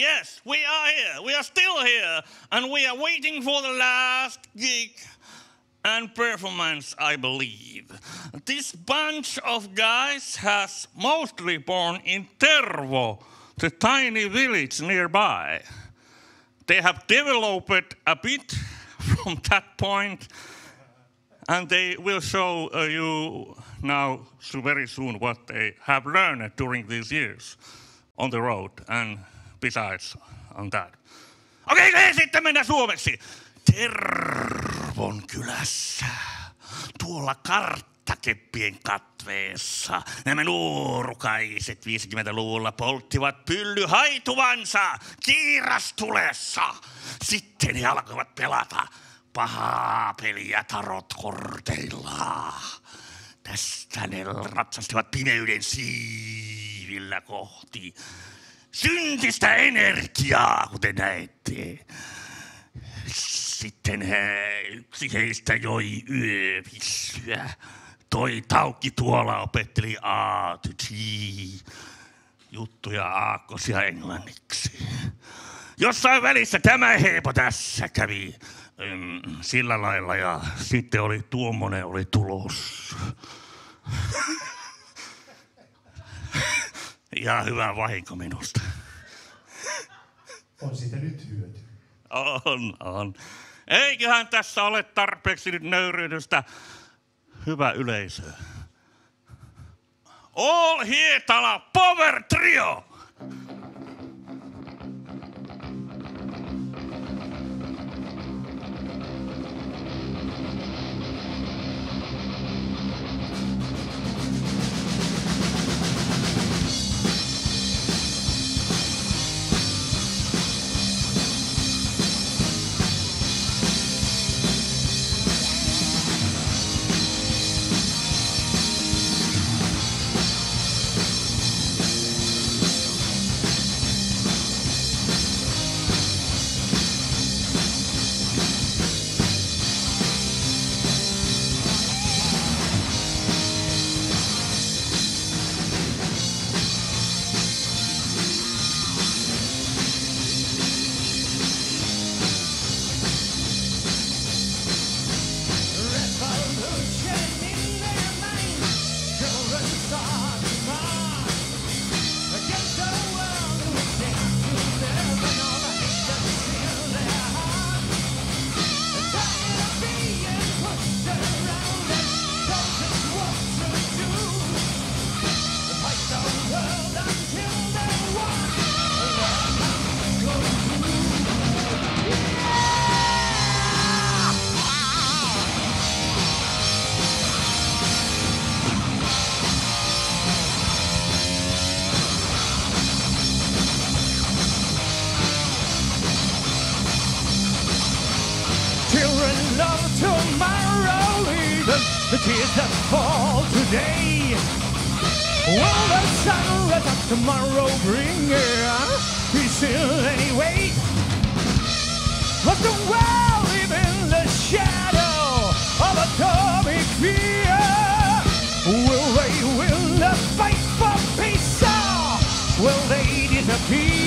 Yes, we are here. We are still here. And we are waiting for the last gig and performance, I believe. This bunch of guys has mostly born in Tervo, the tiny village nearby. They have developed a bit from that point, and they will show uh, you now so very soon what they have learned during these years on the road and besides on that. Okei, okay, sitten mennään suomeksi. Tervon kylässä, tuolla karttakeppien katveessa, nämä nuorukaiset 50-luvulla polttivat pylly haituvansa kiirastulessa. Sitten he alkoivat pelata pahaa peliä tarotkorteilla. Tästä ne ratsastivat pimeyden siivillä kohti syntistä energiaa, kuten näette. Sitten he, yksi heistä joi yövissyä. Toi Taukki tuolla opetteli A to G juttuja aakkosia englanniksi. Jossain välissä tämä heepo tässä kävi mm, sillä lailla ja sitten oli tuommoinen oli tulos. Ja hyvä vahinko minusta. On siitä nyt hyöty. On, on. Eiköhän tässä ole tarpeeksi nyt nöyryydystä. Hyvä yleisö. All Hietala Power Trio! Tears that fall today. Will the sunrise of tomorrow bring peace in any way? Must the world live in the shadow of atomic fear? Will they win the fight for peace or will they disappear?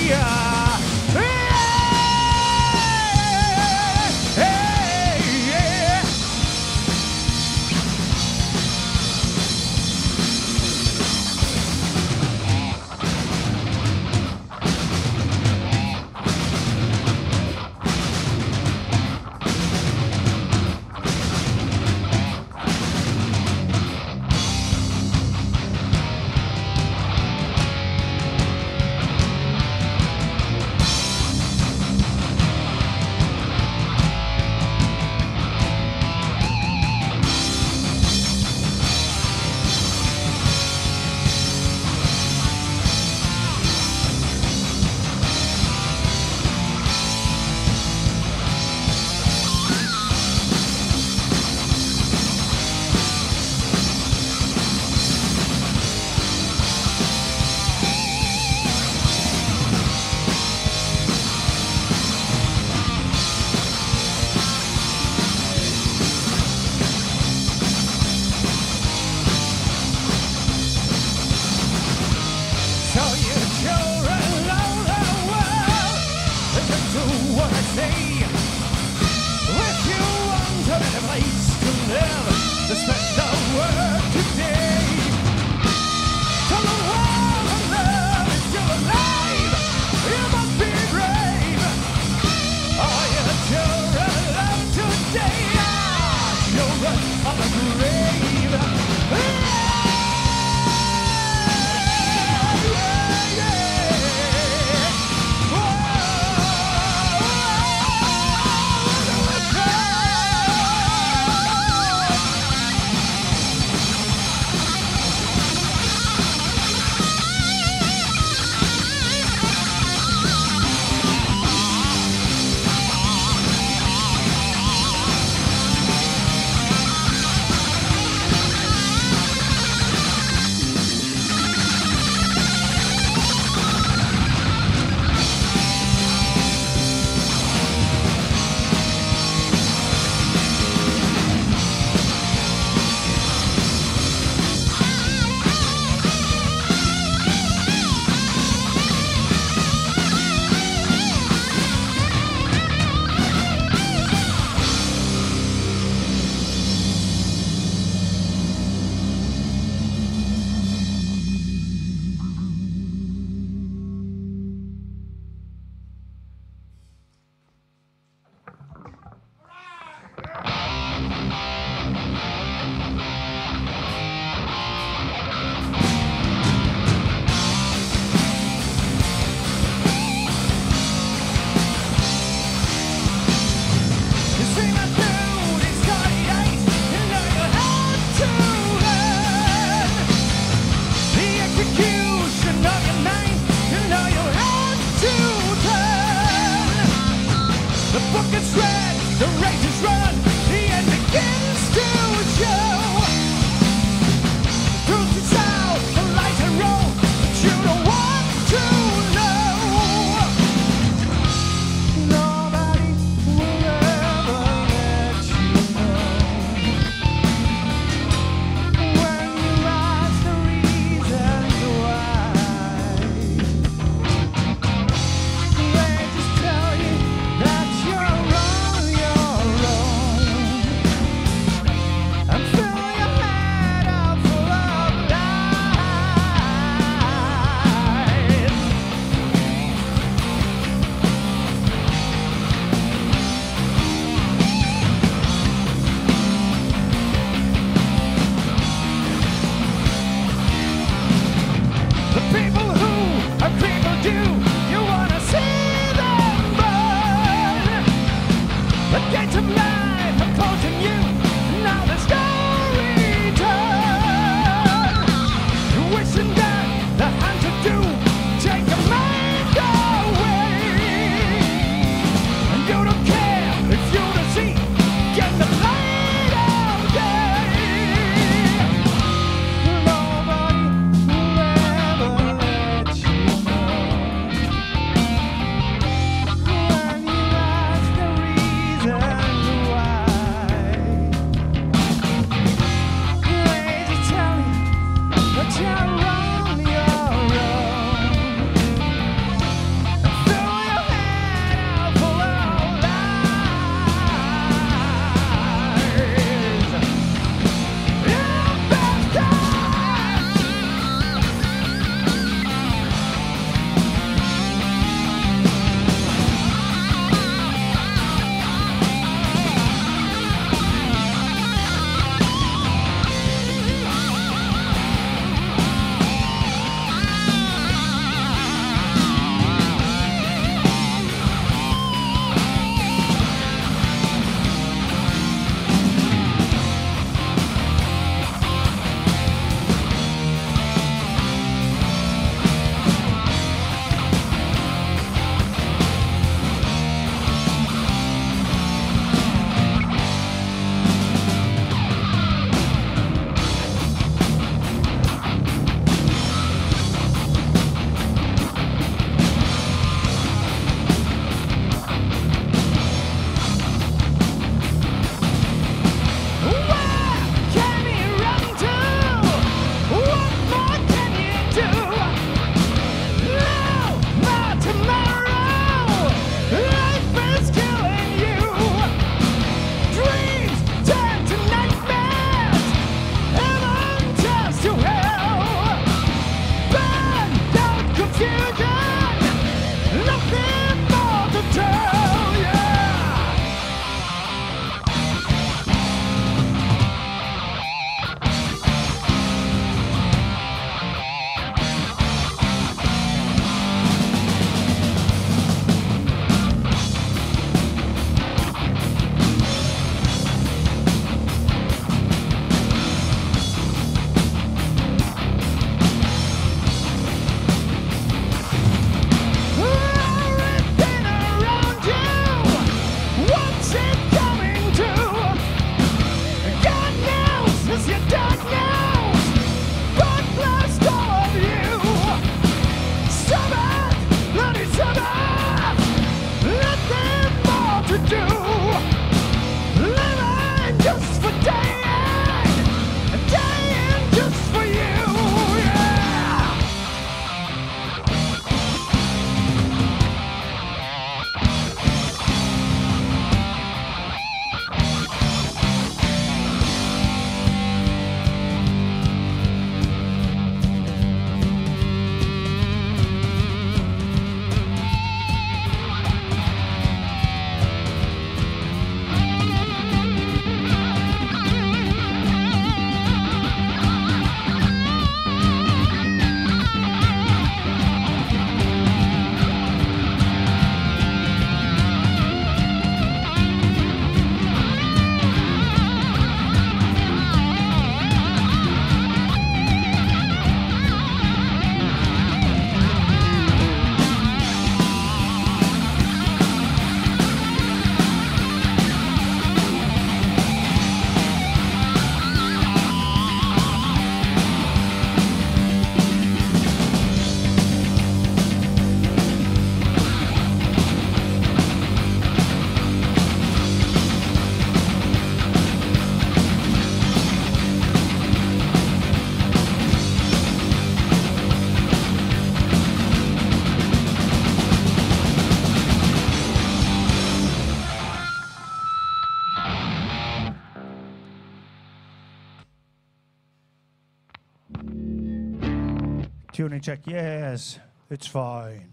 and check. Yes, it's fine.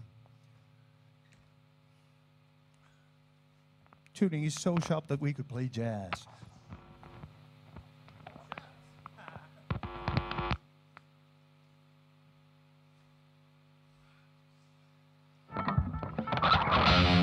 Tuning is so sharp that we could play jazz.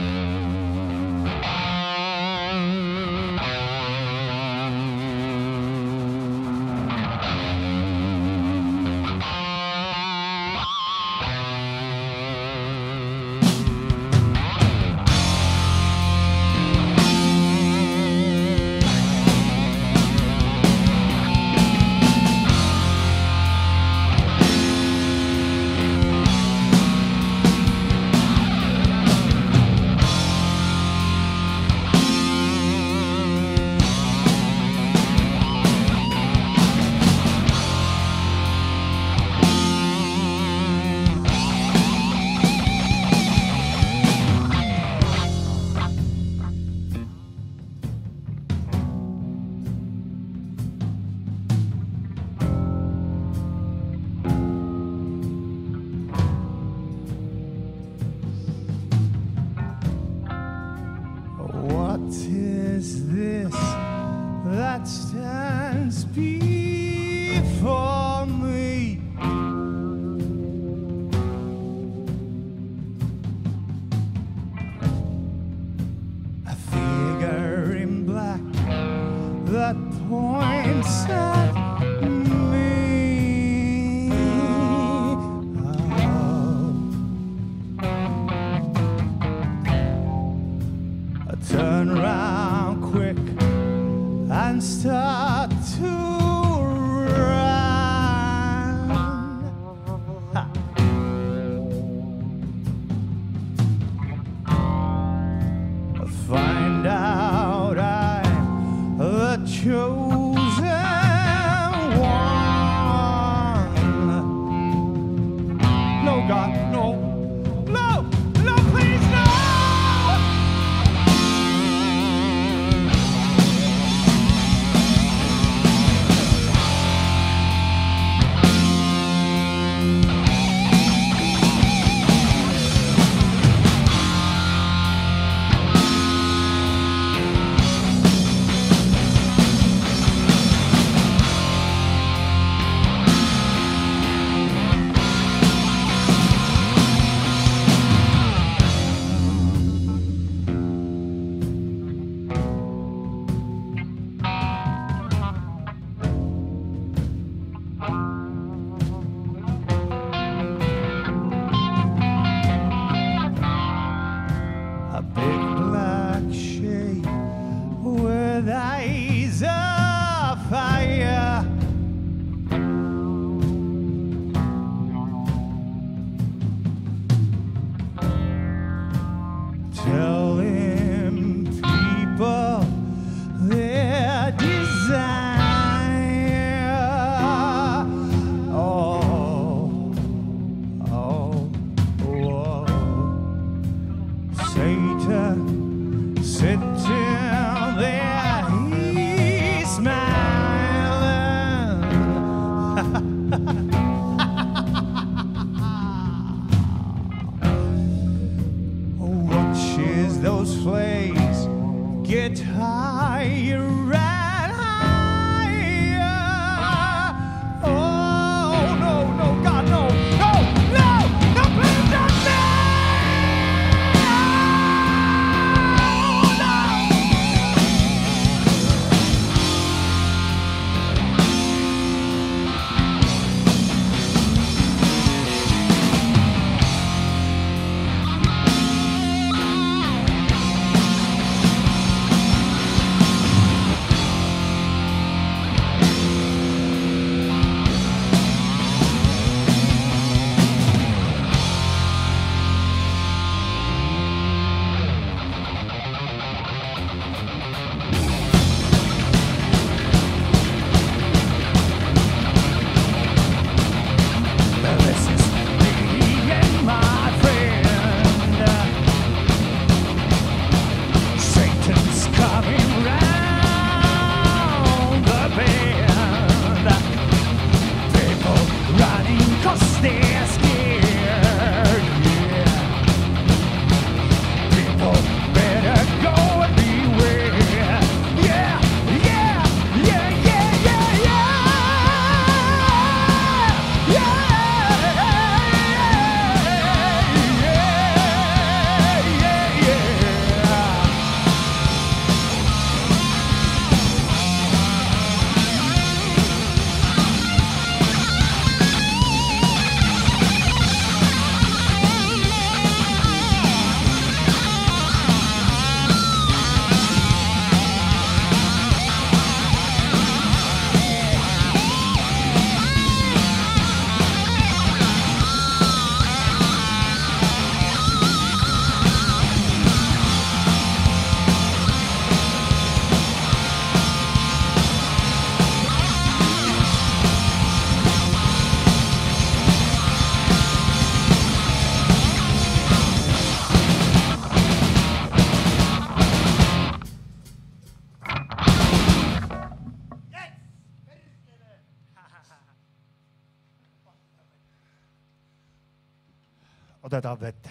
a big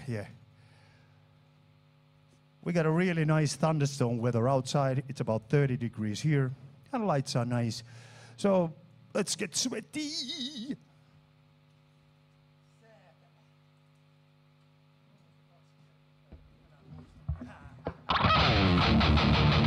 yeah. We got a really nice thunderstorm weather outside. It's about 30 degrees here, and lights are nice. So let's get sweaty.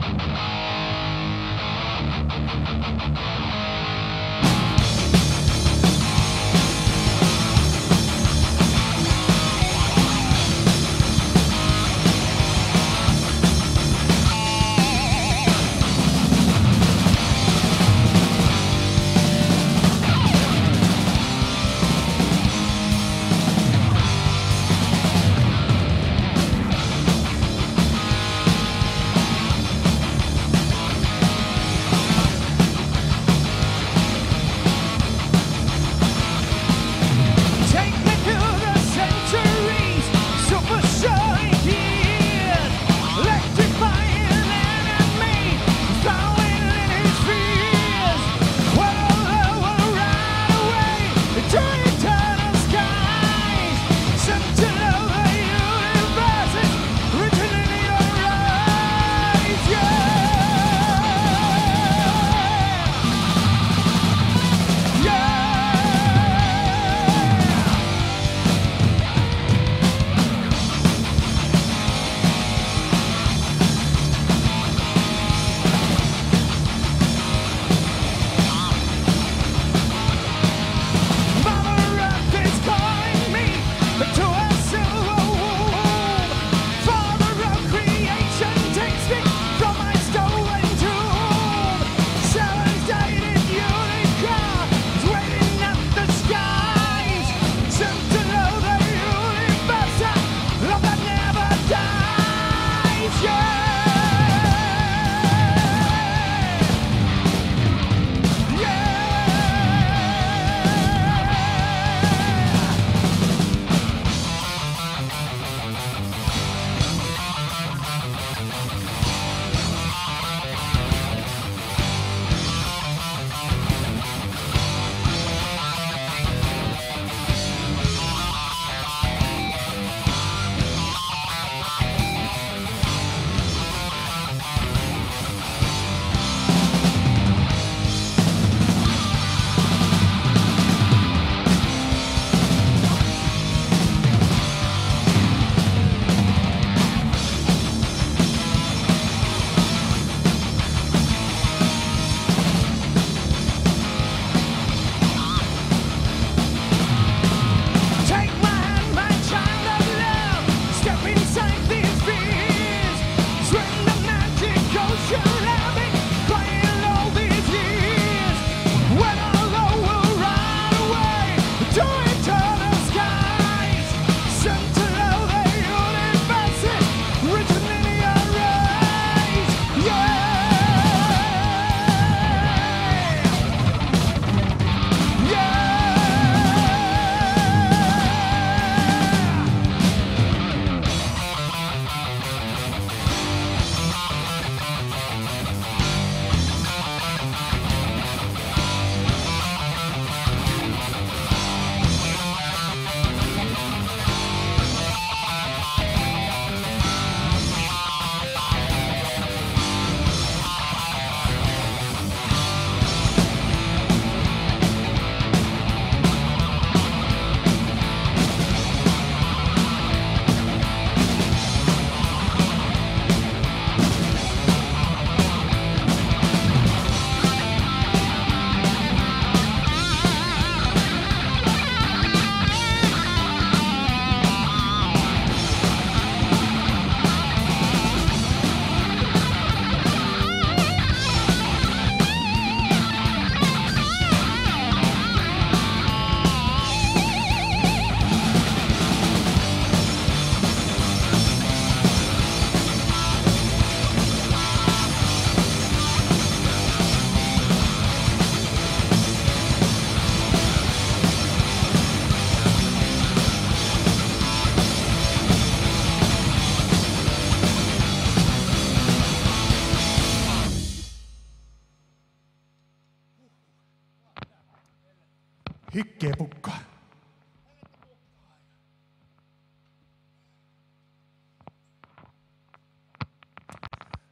Hikkeä pukkaa.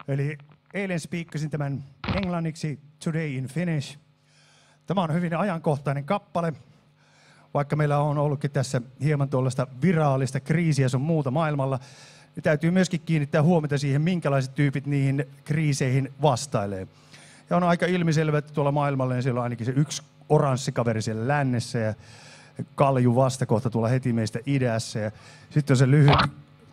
Eli eilen spiikkasin tämän englanniksi Today in Finnish. Tämä on hyvin ajankohtainen kappale, vaikka meillä on ollutkin tässä hieman tuollaista viraalista kriisiä sun muuta maailmalla. Niin täytyy myöskin kiinnittää huomiota siihen, minkälaiset tyypit niihin kriiseihin vastailee. Ja on aika ilmiselvä, että tuolla maailmalla niin siellä on ainakin se yksi oranssi kaveri siellä lännessä ja kalju vastakohta tuolla heti meistä idässä. Ja sitten on se lyhyt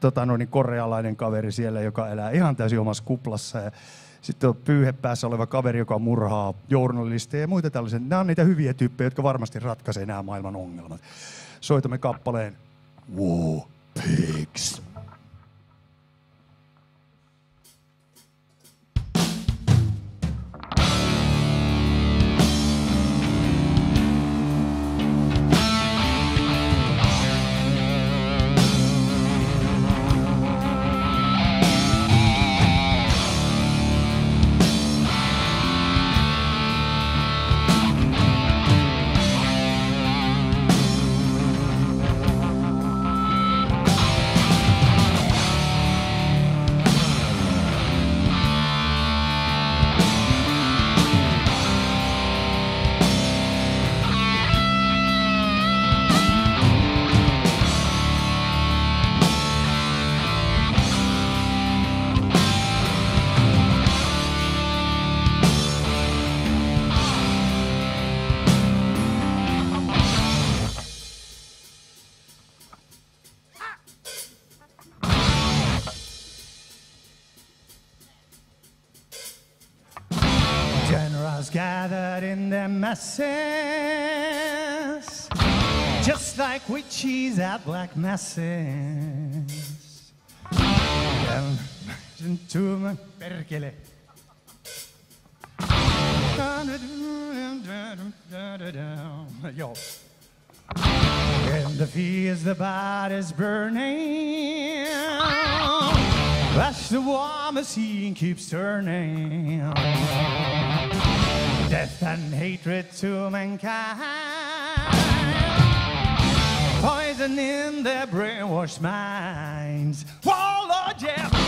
tota, no, niin korealainen kaveri siellä, joka elää ihan täysin omassa kuplassa. Ja sitten on pyyhepäässä oleva kaveri, joka murhaa journalisteja ja muita tällaisia. Nämä on niitä hyviä tyyppejä, jotka varmasti ratkaisee nämä maailman ongelmat. Soitamme kappaleen War Pigs. Masses, just like witches at black masses. Down to my perkele. Yo. And the fears the body's burning. That's the war machine keeps turning. Death and hatred to mankind. Poison in their brainwashed minds. Oh, Lord, yeah.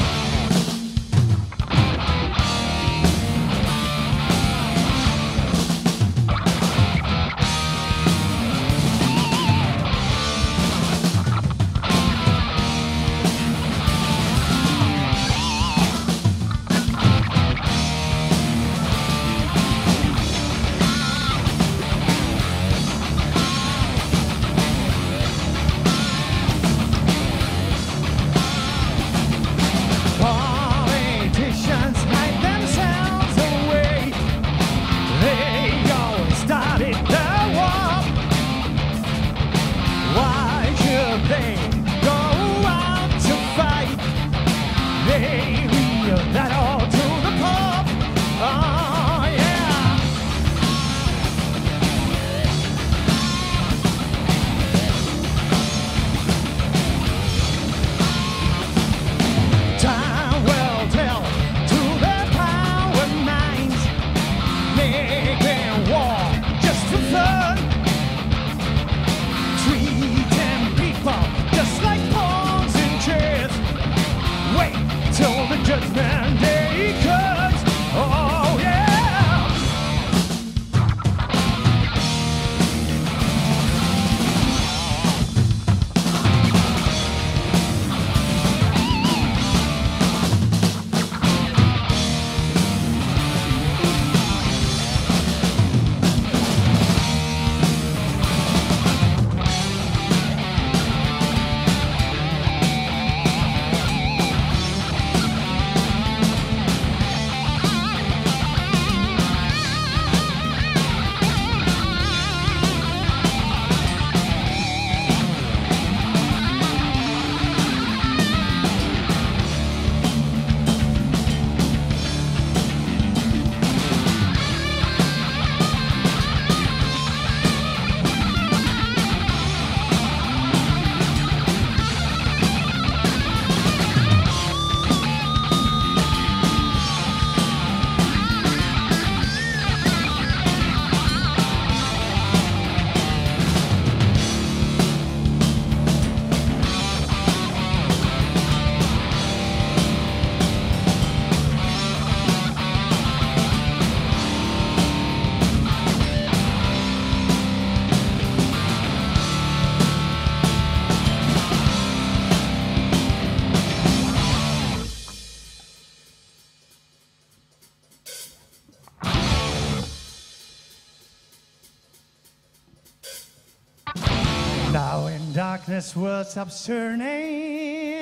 Darkness was upturning.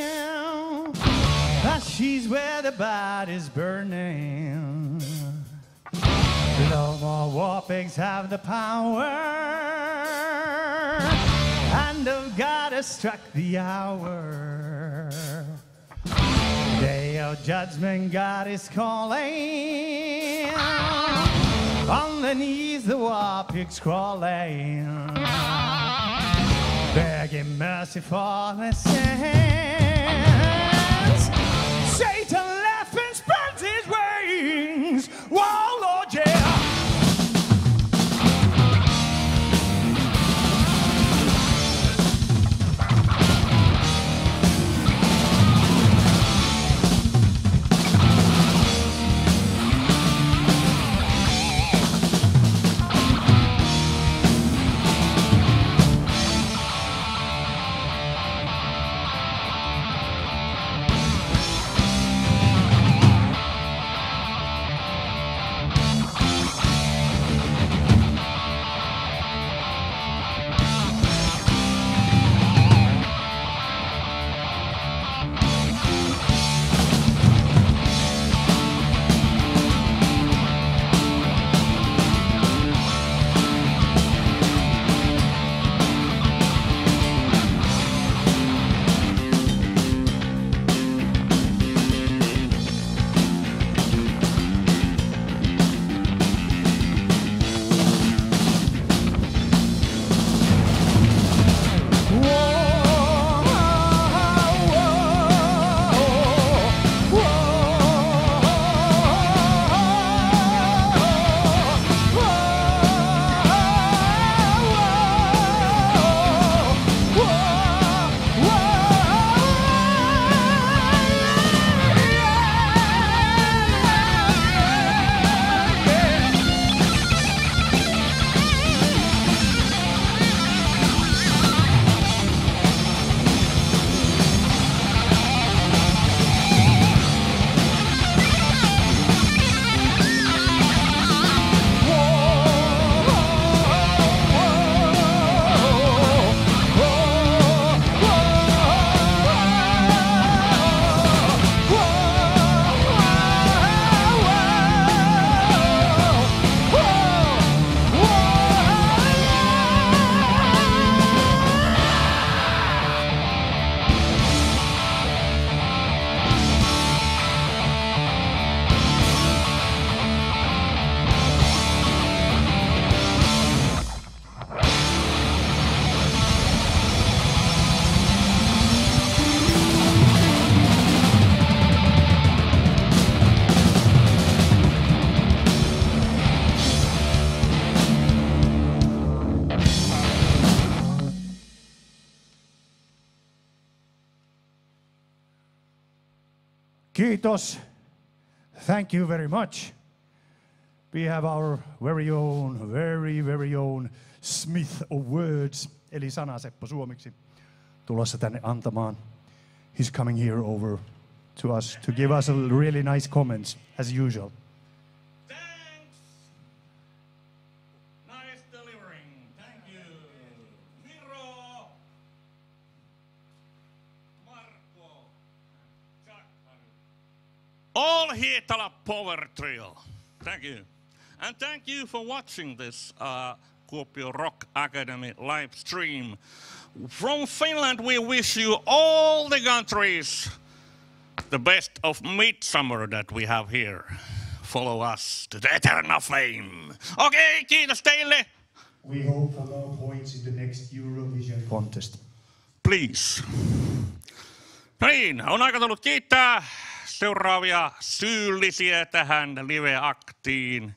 That ah, she's where the body's burning. No more war pigs have the power. And of God has struck the hour. Day of judgment, God is calling. Underneath the war pigs crawling. Mercy for their sins. Satan left and spread his wings. Whoa, Lord, yeah. Kiitos. Thank you very much. We have our very own, very, very own Smith of Words, eli sanaseppo suomeksi, tulossa tänne antamaan. He's coming here over to us to give us a really nice comments, as usual. All Hietala Power Trio. Thank you. And thank you for watching this uh, Kuopio Rock Academy live stream. From Finland, we wish you all the countries the best of midsummer that we have here. Follow us to the eternal flame. Okay, kiitos teille. We hope for more points in the next Eurovision contest. Please. No niin, on aika tullut kiittää seuraavia syyllisiä tähän live-aktiin.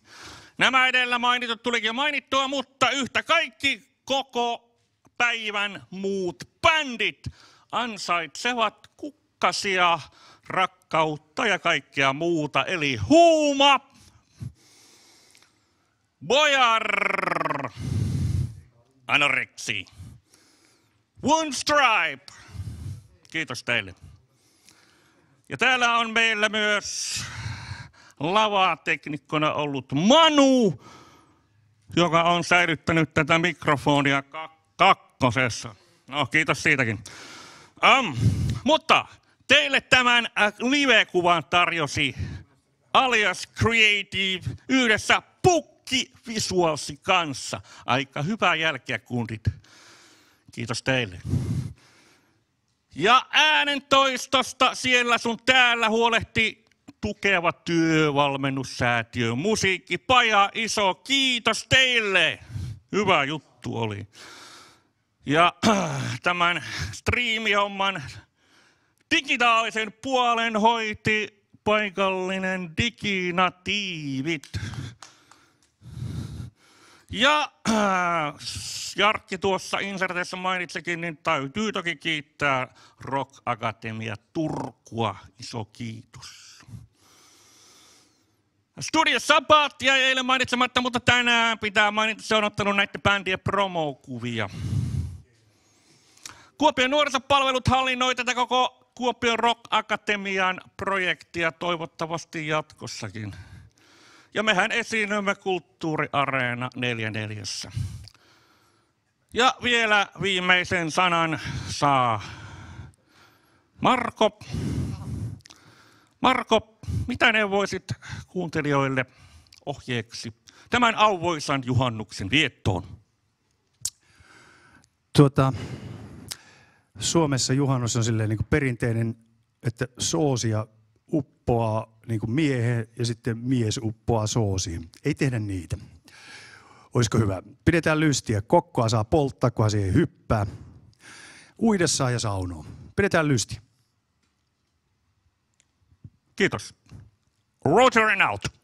Nämä edellä mainitut tulikin jo mainittua, mutta yhtä kaikki koko päivän muut bändit ansaitsevat kukkasia, rakkautta ja kaikkea muuta. Eli huuma, bojar, anoreksi, one stripe. Kiitos teille. Ja täällä on meillä myös lavateknikkona ollut Manu, joka on säilyttänyt tätä mikrofonia kak- kakkosessa. No, kiitos siitäkin. Um, mutta teille tämän äh, live-kuvan tarjosi Alias Creative yhdessä Pukki Visualsi kanssa. Aika hyvää jälkeä, kundit. Kiitos teille. Ja äänentoistosta siellä sun täällä huolehti tukeva työvalmennussäätiö, musiikkipaja, iso kiitos teille. Hyvä juttu oli. Ja tämän striimihomman digitaalisen puolen hoiti paikallinen diginatiivit. Ja Jarkki tuossa inserteissä mainitsikin, niin täytyy toki kiittää Rock Akatemia Turkua. Iso kiitos. Studio Sabat jäi eilen mainitsematta, mutta tänään pitää mainita, se on ottanut näiden bändien promokuvia. Kuopion nuorisopalvelut hallinnoi tätä koko Kuopion Rock Akatemian projektia toivottavasti jatkossakin. Ja mehän esiinnymme Kulttuuriareena 44. Ja vielä viimeisen sanan saa Marko. Marko, mitä ne voisit kuuntelijoille ohjeeksi tämän auvoisan juhannuksen viettoon? Tuota, Suomessa juhannus on silleen niin perinteinen, että soosia uppoaa niin kuin miehen ja sitten mies uppoaa soosiin. Ei tehdä niitä. Olisiko hyvä? Pidetään lystiä. Kokkoa saa polttaa, kunhan siihen hyppää. Uidessa ja saunoa. Pidetään lystiä. Kiitos. Roger and out.